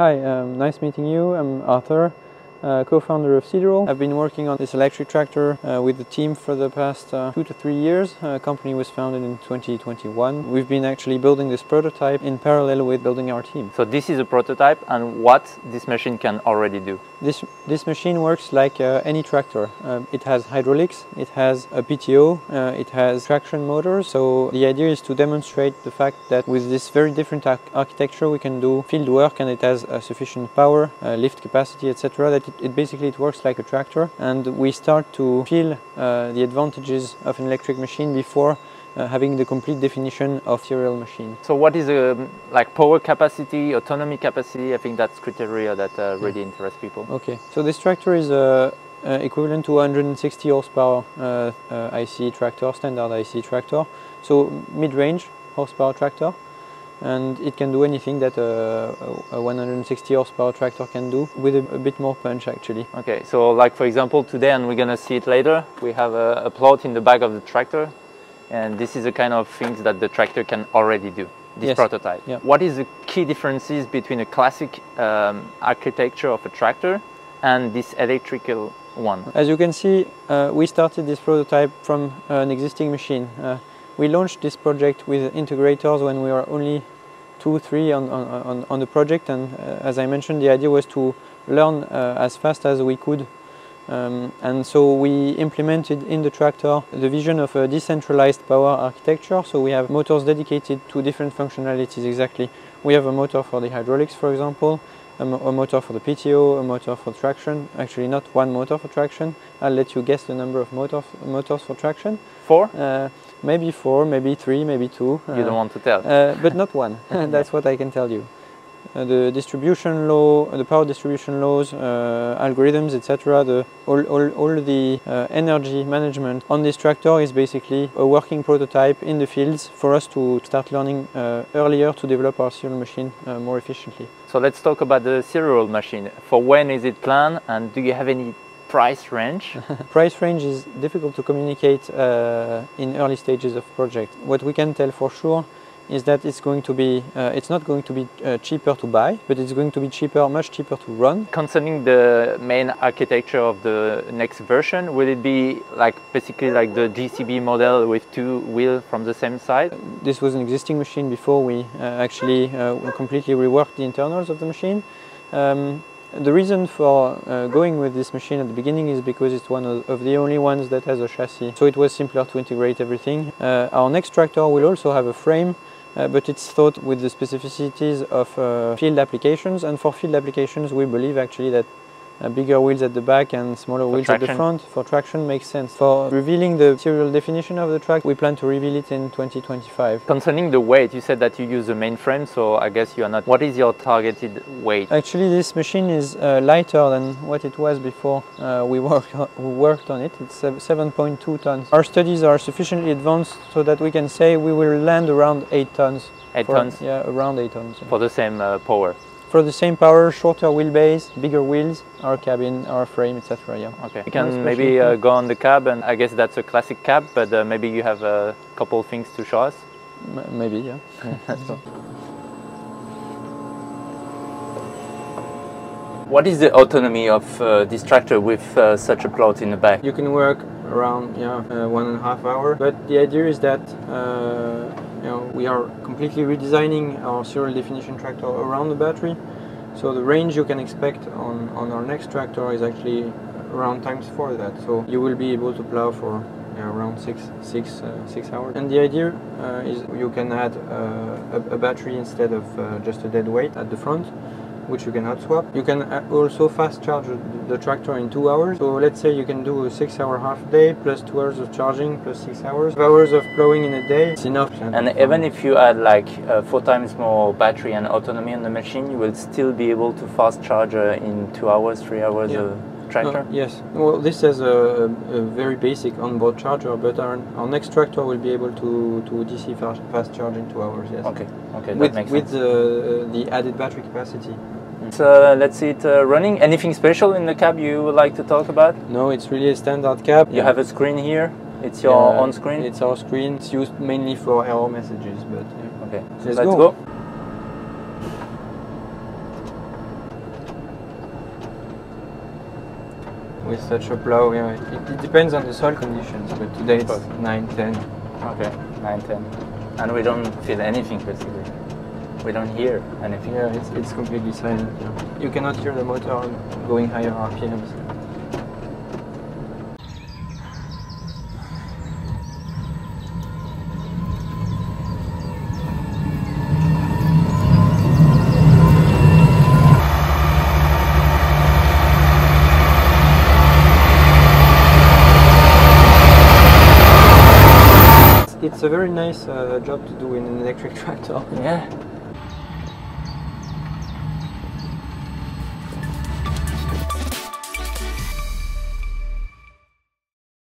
Hi, um, nice meeting you. I'm Arthur, uh, co-founder of Seederal. I've been working on this electric tractor uh, with the team for the past uh, two to three years. Uh, company was founded in 2021. We've been actually building this prototype in parallel with building our team. So this is a prototype and what this machine can already do. This, this machine works like uh, any tractor. Um, it has hydraulics, it has a PTO, uh, it has traction motors. So the idea is to demonstrate the fact that with this very different ar architecture we can do field work and it has uh, sufficient power, uh, lift capacity, etc. That it, it, basically it works like a tractor and we start to feel uh, the advantages of an electric machine before uh, having the complete definition of serial machine. So what is a um, like power capacity, autonomy capacity? I think that's criteria that uh, really yeah. interest people. Okay, so this tractor is uh, uh equivalent to 160 horsepower uh, uh, IC tractor, standard IC tractor. So mid-range horsepower tractor and it can do anything that a, a 160 horsepower tractor can do with a, a, bit more punch actually. Okay, so like for example today and we're gonna see it later, we have a, a plot in the back of the tractor and this is the kind of things that the tractor can already do this yes. prototype yeah. what is the key differences between a classic um, architecture of a tractor and this electrical one as you can see uh, we started this prototype from an existing machine uh, we launched this project with integrators when we were only two three on, on, on the project and uh, as I mentioned the idea was to learn uh, as fast as we could um, and so we implemented in the tractor the vision of a decentralized power architecture. So we have motors dedicated to different functionalities exactly. We have a motor for the hydraulics, for example, a, mo a motor for the PTO, a motor for traction. Actually, not one motor for traction. I'll let you guess the number of motor motors for traction. Four? Uh, maybe four, maybe three, maybe two. You uh, don't want to tell. Uh, but not one. That's what I can tell you. Uh, the distribution law, the power distribution laws, uh, algorithms, etc. The, all, all, all the uh, energy management on this tractor is basically a working prototype in the fields for us to start learning uh, earlier to develop our serial machine uh, more efficiently. So let's talk about the serial machine. For when is it planned and do you have any price range? price range is difficult to communicate uh, in early stages of project. What we can tell for sure is that it's going to be, uh, it's not going to be uh, cheaper to buy, but it's going to be cheaper, much cheaper to run. Concerning the main architecture of the next version, will it be like basically like the DCB model with two wheels from the same side? This was an existing machine before we uh, actually uh, completely reworked the internals of the machine. Um, the reason for uh, going with this machine at the beginning is because it's one of, of, the only ones that has a chassis. So it was simpler to integrate everything. Uh, our next tractor will also have a frame uh, but it's thought with the specificities of uh, field applications and for field applications we believe actually that uh, bigger wheels at the back and smaller for wheels traction. at the front for traction makes sense. For revealing the serial definition of the track, we plan to reveal it in 2025. Concerning the weight, you said that you use the mainframe, so I guess you are not... What is your targeted weight? Actually, this machine is uh, lighter than what it was before uh, we, work, we worked on it. It's 7.2 tons. Our studies are sufficiently advanced so that we can say we will land around 8 tons. 8 for, tons? Yeah, around 8 tons. For the same uh, power? For the same power, shorter wheelbase, bigger wheels, our cabin, our frame, etc. Yeah. Okay. You can maybe uh, go on the cab, and I guess that's a classic cab, but uh, maybe you have a couple things to show us. M maybe, yeah. What is the autonomy of uh, this tractor with uh, such a plot in the back? You can work around yeah uh, one and a half hour, but the idea is that uh, you know, we are completely redesigning our serial definition tractor around the battery. So the range you can expect on, on our next tractor is actually around times four that. So you will be able to plow for around six, six, uh, six hours. And the idea uh, is you can add uh, a, a, battery instead of uh, just a dead weight at the front which you cannot swap. You can uh, also fast charge the tractor in two hours. So let's say you can do a six hour half day plus two hours of charging plus six hours. Five hours of plowing in a day, it's enough. And even if you add like uh, four times more battery and autonomy on the machine, you will still be able to fast charge uh, in two hours, three hours. Yeah. Tractor? Uh, yes. Well, this has a, a, very basic onboard charger, but our, our next tractor will be able to, to DC fast, fast charge in two hours. Yes. Okay. Okay. with with the, the added battery capacity. Uh, let's see it uh, running. Anything special in the cab you would like to talk about? No, it's really a standard cab. You have a screen here. It's your on screen. It's our screen. It's used mainly for error messages, but yeah. okay. So let's, let's go. go. With such a plow, yeah, it, it, depends on the soil conditions, but today it's 9-10. Okay, 9-10. And we don't feel anything basically. We don't hear anything. Yeah, it's, it's completely silent. Yeah. You cannot hear the motor going higher RPMs. it's a very nice uh, job to do in an electric tractor. Yeah.